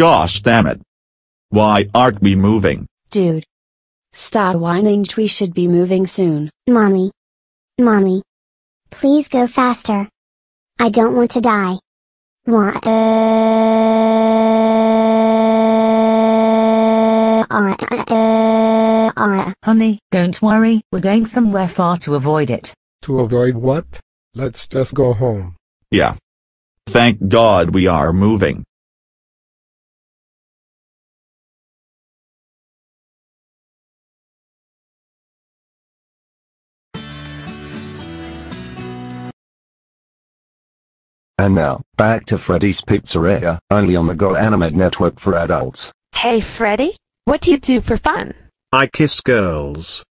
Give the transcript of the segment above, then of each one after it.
Gosh damn it. Why aren't we moving? Dude. Stop whining. We should be moving soon. Mommy. Mommy. Please go faster. I don't want to die. What? Honey, don't worry, we're going somewhere far to avoid it. To avoid what? Let's just go home. Yeah. Thank God we are moving. And now, back to Freddy's Pizzeria, only on the Go Animate Network for adults. Hey Freddy, what do you do for fun? I kiss girls.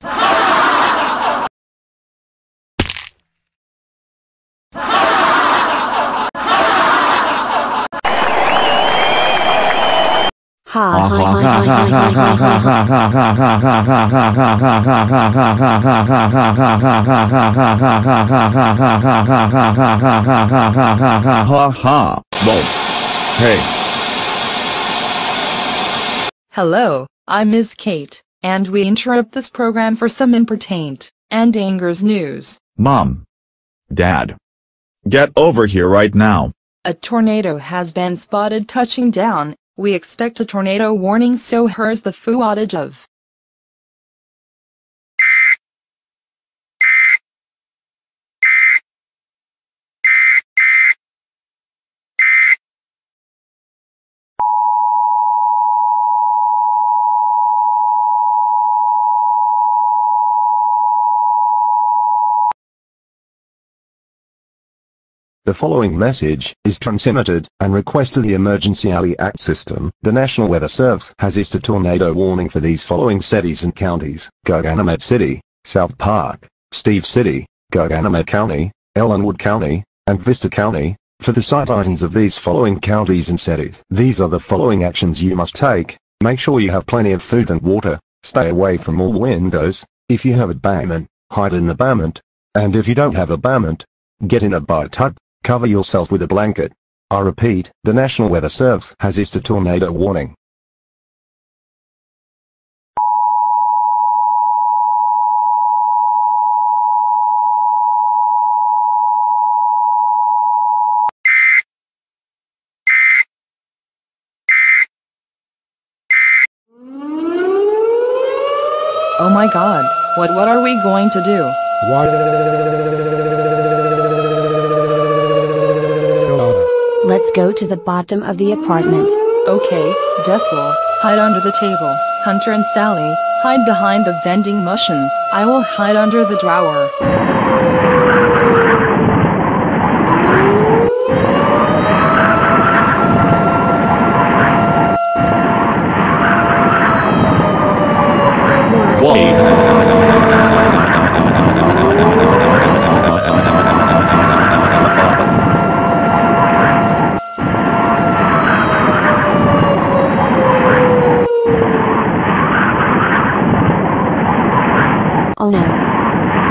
Hello, I'm Ms. Kate, and we interrupt this program for some entertainment and angers news. Mom. Dad. Get over here right now. A tornado has been spotted touching down. We expect a tornado warning, so here's the full outage of. The following message is transmitted and requested the Emergency Alley Act system. The National Weather Service has issued a tornado warning for these following cities and counties. GoAnimate City, South Park, Steve City, GoAnimate County, Ellenwood County, and Vista County. For the citizens of these following counties and cities, these are the following actions you must take. Make sure you have plenty of food and water. Stay away from all windows. If you have a basement, hide in the basement. And if you don't have a basement, get in a bathtub. Cover yourself with a blanket. I repeat, the National Weather Service has issued a tornado warning. Oh my god, what what are we going to do? What? Let's go to the bottom of the apartment. Okay, Dessel, hide under the table. Hunter and Sally, hide behind the vending machine. I will hide under the drawer. Whoa. Oh no.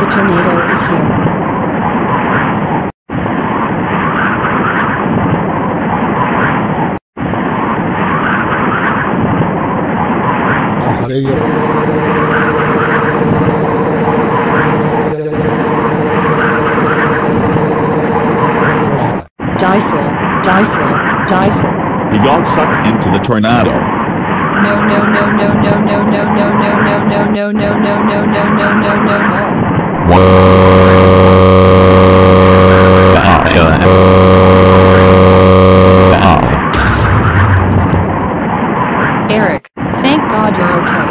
The tornado is here. Dysel, Dysel, Dysel. He got sucked into the tornado. No no no no no no no no no no no no no no no no no no no. Eric, thank God you're okay.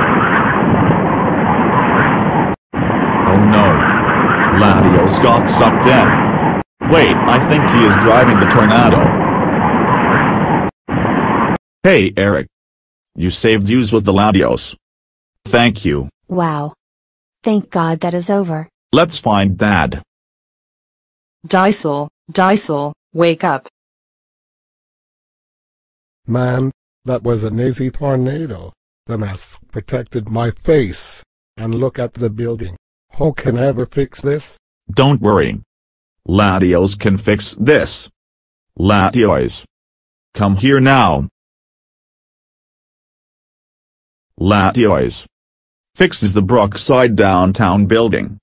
Oh no. Latios got sucked in. Wait, I think he is driving the tornado. Hey Eric. You saved use with the Latios. Thank you. Wow. Thank God that is over. Let's find Dad. Dysel, Dysel, wake up. Man, that was an easy tornado. The mask protected my face. And look at the building. Who can ever fix this? Don't worry. Latios can fix this. Latios. Come here now. Latios. Fixes the Brookside downtown building.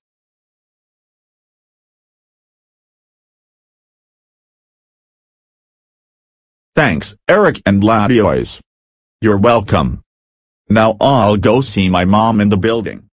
Thanks, Eric and Latios. You're welcome. Now I'll go see my mom in the building.